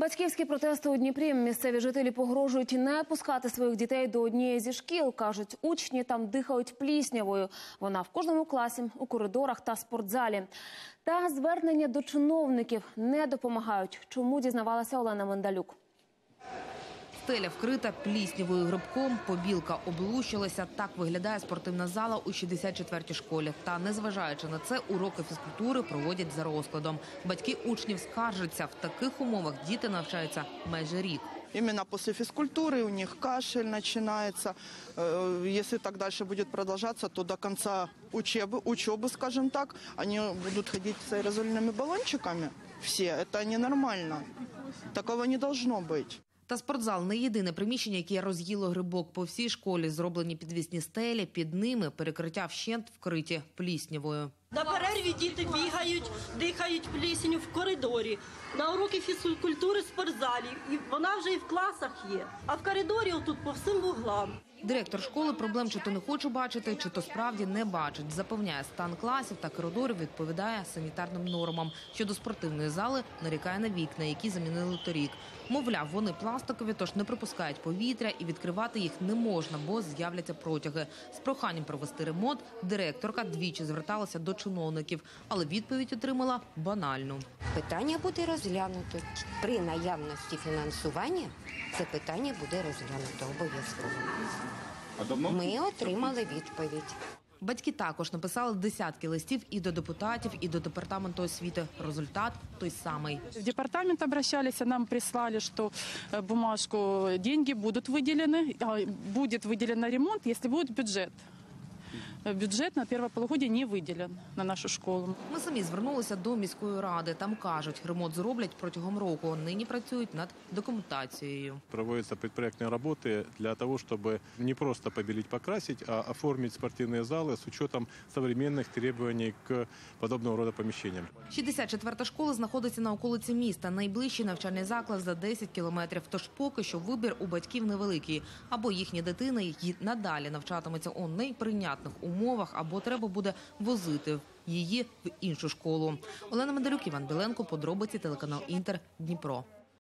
Батьківські протести у Дніпрі. Місцеві жителі погрожують не пускати своїх дітей до однієї зі шкіл. кажуть, учні там дихають пліснявою. Вона в кожному класі, у коридорах та спортзалі. Та звернення до чиновників не допомагають. Чому дізнавалася Олена Мендалюк? Стеля вкрита пліснявою грибком, побілка облущилася. Так виглядає спортивна зала у 64-й школі. Та незважаючи на це, уроки фізкультури проводять за розкладом. Батьки учнів скаржаться. В таких умовах діти навчаються майже рік. Именно после физкультуры у них кашель начинается. Э, Если так дальше будет продолжаться, то до конца учебы, учебы, скажем так, они будут ходить с аэрозольными баллончиками. Все. Это ненормально. Такого не должно быть. Та спортзал не єдине приміщення, яке роз'їло грибок по всій школі. Зроблені підвісні стелі, під ними перекриття вщент вкриті пліснявою. На перерві діти бігають, дихають плісеню в коридорі. На уроки фізкультури в спортзалі. Вона вже і в класах є. А в коридорі отут по всім вуглам. Директор школи проблем чи то не хоче бачити, чи то справді не бачить. Запевняє, стан класів та коридорів відповідає санітарним нормам. Щодо спортивної зали нарікає на вікна, які замінили торік. Мовляв, вони пластикові, тож не пропускають повітря і відкривати їх не можна, бо з'являться протяги. З проханням провести ремонт директорка двічі зверталася до чиновників, але відповідь отримала банальну. Питання буде розглянуто. При наявності фінансування це питання буде розглянуто обов'язково. Ми отримали відповідь. Батьки також написали десятки листів і до депутатів, і до департаменту освіти. Результат той самий. В департамент обращались, а нам прислали, что э, бумажку, деньги будут выделены, а, будет выделен на ремонт, если будет бюджет. Э, Бюджет на первое полугодие не выделен на нашу школу. Ми самі звернулися до міської ради. Там кажуть, ремонт зроблять протягом року. Нині працюють над документацією. Проводятся предпроектные работы для того, чтобы не просто побелить, покрасить, а оформить спортивные залы с учетом современных требований к подобного рода помещениям. 64-та школа знаходиться на околиці міста. Найближчий навчальний заклад за 10 кілометрів. Тож поки що вибір у батьків невеликий. Або їхні дитини й надалі навчатимуться у неприйнятних умовах, або треба буде возити її в іншу школу. Олена Медалюк, Іван Біленко, подробиці телеканал Інтер, Дніпро.